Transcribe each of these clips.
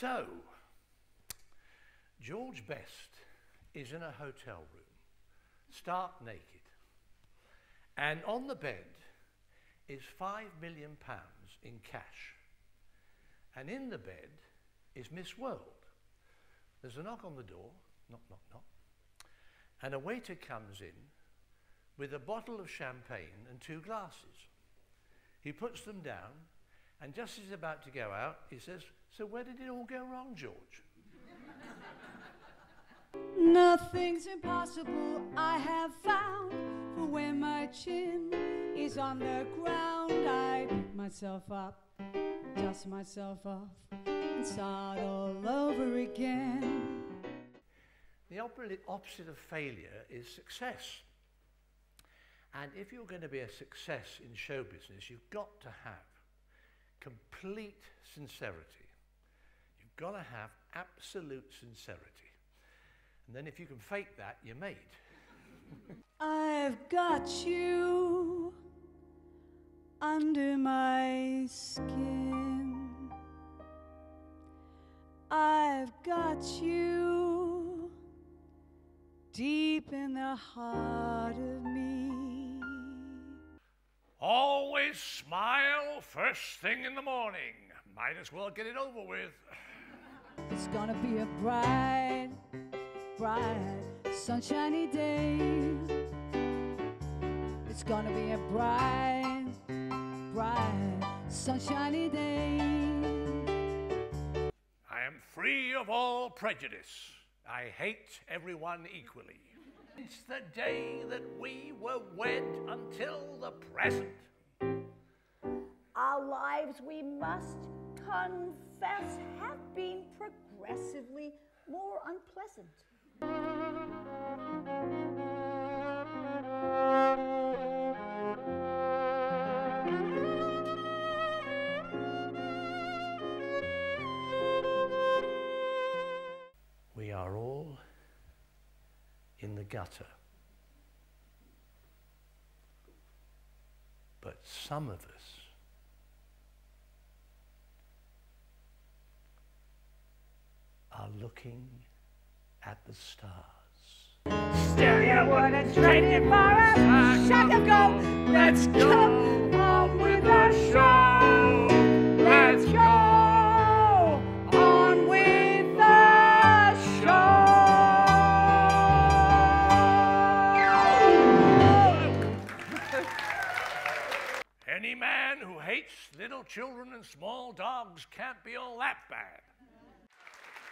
So, George Best is in a hotel room, stark naked, and on the bed is five million pounds in cash. And in the bed is Miss World. There's a knock on the door, knock, knock, knock, and a waiter comes in with a bottle of champagne and two glasses. He puts them down, and just as he's about to go out, he says, So where did it all go wrong, George? Nothing's impossible, I have found. For when my chin is on the ground, I pick myself up, dust myself off, and start all over again. The opposite, opposite of failure is success. And if you're going to be a success in show business, you've got to have complete sincerity. You've got to have absolute sincerity. And then if you can fake that, you're made. I've got you under my skin. I've got you deep in the heart of me. Always smile first thing in the morning. Might as well get it over with. It's gonna be a bright, bright, sunshiny day. It's gonna be a bright, bright, sunshiny day. I am free of all prejudice. I hate everyone equally. Since the day that we were wed until the present. Our lives, we must confess, have been progressively more unpleasant. We are all in the gutter. But some of us are looking at the stars. Stereo would have traded for a shot of gold. Let's go on with the show. Let's go on with the show. Any man who hates little children and small dogs can't be all that bad.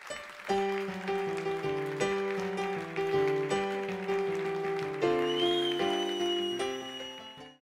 Música